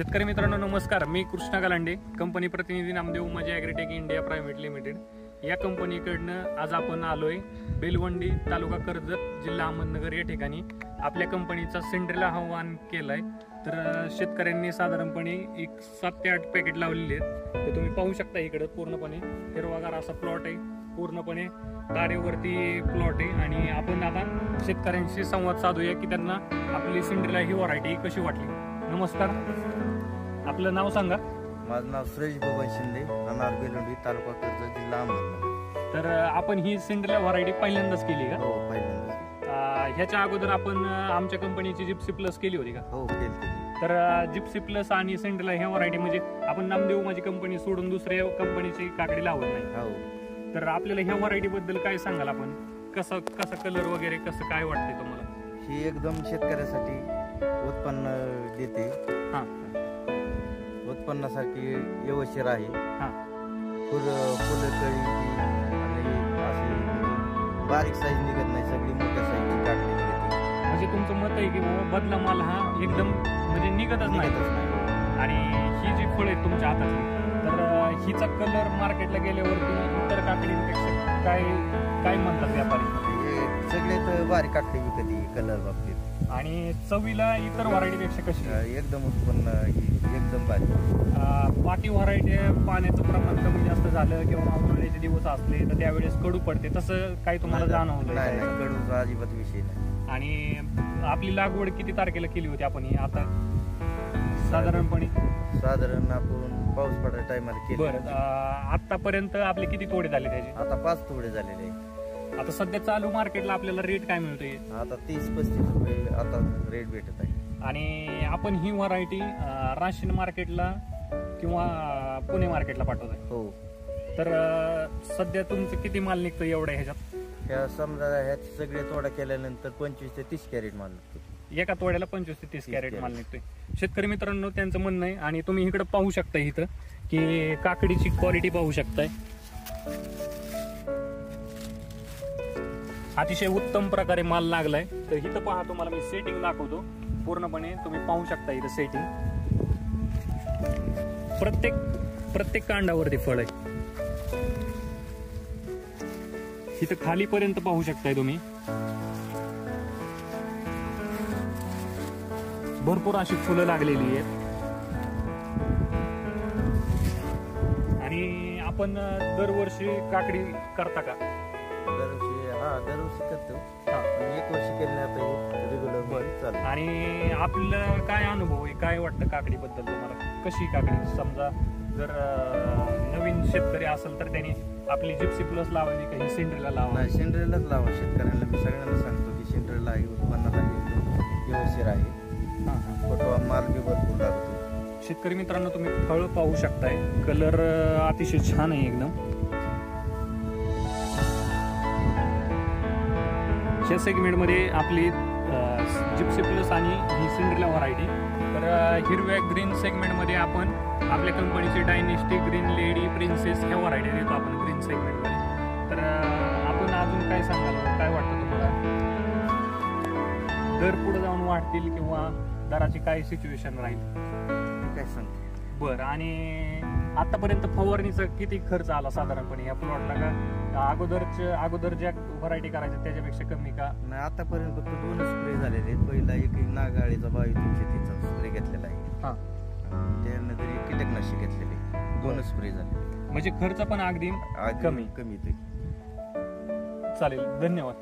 शेतकरी मित्रांनो नमस्कार. मी कृष्णा गालांडे कंपनी प्रतिनिधी नामदेव माझे ॲग्रीटेक इंडिया प्रायव्हेट लिमिटेड या कंपनीकडनं आज आपण आलोय बेलवंडी तालुका कर्जत जिल्हा अहमदनगर या ठिकाणी. आपल्या कंपनीचा सेंट्रल आव्हान केलंय. तर शेतकऱ्यांनी साधारणपणे एक सात ते आठ पॅकेट लावलेले आहेत. ते तुम्ही पाहू शकता इकडं पूर्णपणे. हिरवागार असा प्लॉट आहे. पूर्णपणे तारेवरती प्लॉट आहे. आणि आपण आता शेतकऱ्यांशी संवाद साधूया की त्यांना आपली सिंड्रेला ही व्हरायटी कशी वाटली. नमस्कार. आपलं नाव सांगा. माझं नाव सुरेश बबन शिंदे राहणार बेलुंडी तालुका कर्जत जिल्हा अहमदनगर. तर आपण ही सिंड्रेला व्हरायटी पहिल्यांदाच केली का? हो पहिल्यांदा अं, ह्याच्या अगोदर आपण आमच्या कंपनीची जिप्सी प्लस केली होती का? हो केली तर जिप्सी प्लस आणि सिंड्रेला ह्या व्हरायटी म्हणजे आपण नामदेव माझी कंपनी सोडून दुसऱ्या कंपनीची काकडी लावत नाही. हो. तर आपल्याला ह्या व्हरायटी बद्दल काय सांगाल आपण? कसं कसा कलर वगैरे कसं काय वाटतंय तुम्हाला? ही एकदम शेतकऱ्यासाठी उत्पन्न देते. हा. उत्पन्नासाठी व्यवस्थित आहे. हा. फुल आणि अशी बारीक साईज निघत नाही सगळी मोठ्या साईजची काढली निघते. म्हणजे तुमचं मत आहे की बाबा बदला माल हा एकदम म्हणजे निघतच नाही. निघतच नाही आणि ही जी फळ आहेत तुमच्या हातातली तर हिचा कलर मार्केटला गेल्यावरती इतर काकडींपेक्षा काय काय म्हणतात व्यापारी? हे सगळे बारीक काकडी विकती कलर बाबतीत. आणि चवीला इतर व्हरायटीपेक्षा कशी? अं, एकदम उत्पन्न ही एकदम बारीक अं, पाटी व्हरायटी पाण्याचं प्रमाण कमी जास्त झालं किंवा उन्हाळ्याचे दिवस असले तर त्यावेळेस कडू पडते. तसं काही तुम्हाला जाणवलं नाही का? नाही कडूचा अजिबात विषय नाही. आणि आपली लागवड किती तारखेला केली होती आपण ही? आता? साधारणपणे? साधारण आपण पाऊस पडायच्या टायमाला केले बरं आतापर्यंत आपले किती तोडे झाले त्याचे? आता पाच तुकडे झालेले आहे. आता सध्या चालू मार्केटला आपल्याला रेट काय मिळतोय? आता तीस पस्तीस रुपये आता रेट भेटत आहे. आणि आपण ही व्हरायटी राशीन मार्केटला किंवा पुणे मार्केटला पाठवत आहे हो. तर अं, सध्या तुमचं किती माल निघतो एवढ्या ह्याच्यात? ह्या समजा ह्यात सगळे तोडा केल्यानंतर पंचवीस ते तीस कॅरेट माल निघतो एका तोड्याला पंचवीस ते तीस 30 कॅरेट कॅरेट. माल निघतोय. शेतकरी मित्रांनो त्यांचं म्हणणं आहे आणि तुम्ही इकडे पाहू शकता इथं की काकडीची क्वालिटी पाहू शकताय. अतिशय उत्तम प्रकारे माल लागलाय. तर इथं पहा तुम्हाला मी सेटिंग दाखवतो. पूर्णपणे तुम्ही पाहू शकता इथं सेटिंग प्रत्येक प्रत्येक कांडावरती फळ आहे. इथं खालीपर्यंत पाहू शकताय तुम्ही. भरपूर अशी फुलं लागलेली आहेत. आणि आपण दरवर्षी काकडी करता का? दरवर्षी हा दरवर्षी करतो. हा. पण एक वर्षी केले आता रेग्युलर बरं. चालू. आणि आपलं काय अनुभव आहे? काय वाटतं काकडीबद्दल तुम्हाला? कशी काकडी? समजा जर अं, नवीन शेतकरी असेल तर त्यांनी आपली जिप्सी प्लस लावावी का? ही सेंड्रीला लावावी? नाही लावा. शेतकऱ्यांना मी सगळ्यांना सांगतो की शेंड्रेला आहे उत्पन्नाला आहे एकदम व्यवस्थित आहे. हा, हा. फोटो माल बी भरपूर लागतो. शेतकरी मित्रांनो तुम्ही फळ पाहू शकताय. कलर अतिशय छान आहे एकदम. ह्या सेगमेंटमध्ये आपली जिप्सी प्लस आणि ही सिंड्रेला व्हरायटी तर हिरव्या ग्रीन सेगमेंटमध्ये आपण आपल्या कंपनीची डायनेस्टी ग्रीन लेडी प्रिन्सेस ह्या व्हरायटी देतो आपण ग्रीन सेगमेंटमध्ये तर आपण अजून काय सांगाल? काय वाटतं तुम्हाला? दर पुढे जाऊन वाढतील किंवा दराची काय सिच्युएशन राहील? काय सांगतो? बर आणि आतापर्यंत फवारणीचा किती खर्च आला साधारणपणे? या प्लॉटला का? अगोदरच्या अगोदर ज्या व्हरायटी करायच्या त्याच्यापेक्षा कमी का? नाही आतापर्यंत फक्त दोनच स्प्रे झालेले आहेत. पहिला एक नागाळीचा बावीस तीनशे तीनचा स्प्रे घेतलेला आहे. हा. त्यानंतर एक कीटकनाशक घेतलेले दोनच स्प्रे झाले म्हणजे खर्च पण अगदी कमी. कमी. ते चालेल धन्यवाद.